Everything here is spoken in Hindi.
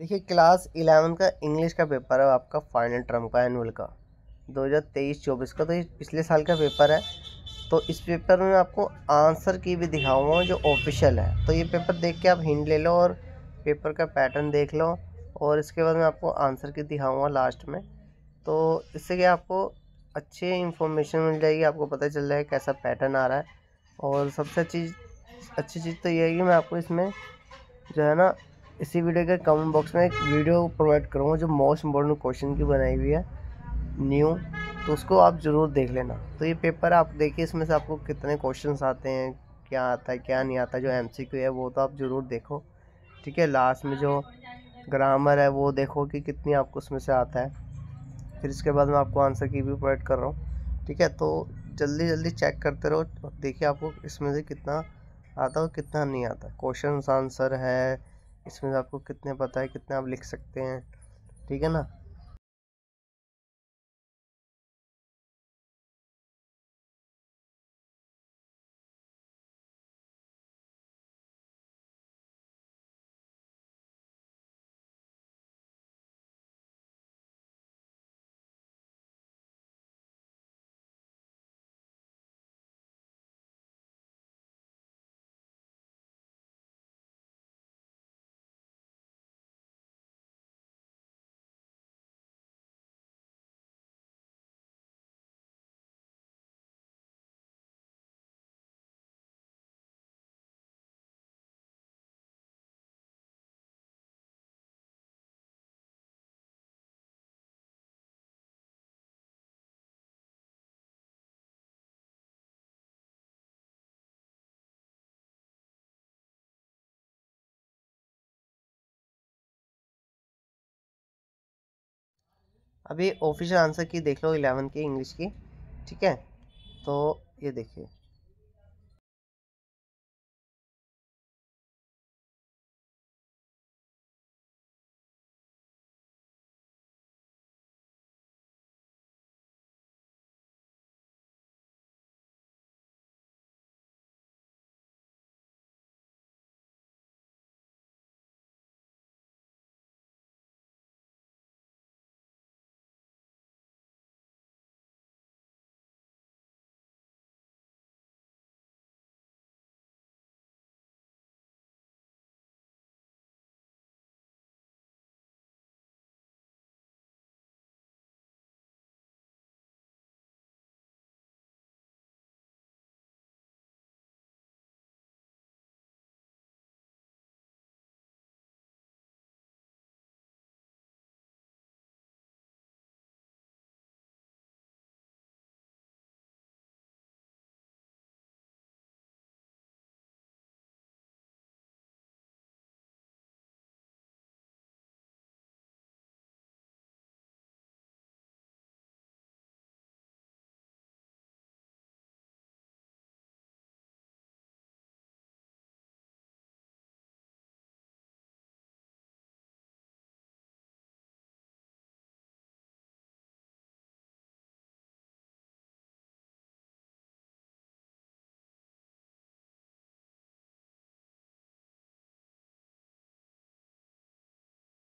देखिए, क्लास इलेवन का इंग्लिश का पेपर है आपका फाइनल टर्म का एनुअल का। 2023-24 का तो ये पिछले साल का पेपर है। तो इस पेपर में आपको आंसर की भी दिखाऊँगा जो ऑफिशियल है। तो ये पेपर देख के आप हिंट ले लो और पेपर का पैटर्न देख लो और इसके बाद मैं आपको आंसर की दिखाऊँगा लास्ट में। तो इससे क्या आपको अच्छी इंफॉर्मेशन मिल जाएगी, आपको पता चल जाएगा कैसा पैटर्न आ रहा है। और सबसे अच्छी अच्छी चीज़ तो ये है कि मैं आपको इसमें जो है ना इसी वीडियो के कमेंट बॉक्स में एक वीडियो प्रोवाइड करूँगा जो मोस्ट इम्पोर्टेंट क्वेश्चन की बनाई हुई है न्यू तो उसको आप ज़रूर देख लेना। तो ये पेपर आप देखिए, इसमें से आपको कितने क्वेश्चन आते हैं, क्या आता है, क्या नहीं आता, जो एमसीक्यू है, वो तो आप ज़रूर देखो, ठीक है? लास्ट में जो ग्रामर है, वो देखो कि कितनी आपको उसमें से आता है। फिर इसके बाद मैं आपको आंसर की भी प्रोवाइड कर रहा हूँ, ठीक है? तो जल्दी जल्दी चेक करते रहो देखिए आपको इसमें से कितना आता है और कितना नहीं आता। क्वेश्चन आंसर है इसमें आपको कितने पता है कितने आप लिख सकते हैं। ठीक है ना? अभी ऑफिशियल आंसर की देख लो इलेवन की इंग्लिश की, ठीक है? तो ये देखिए।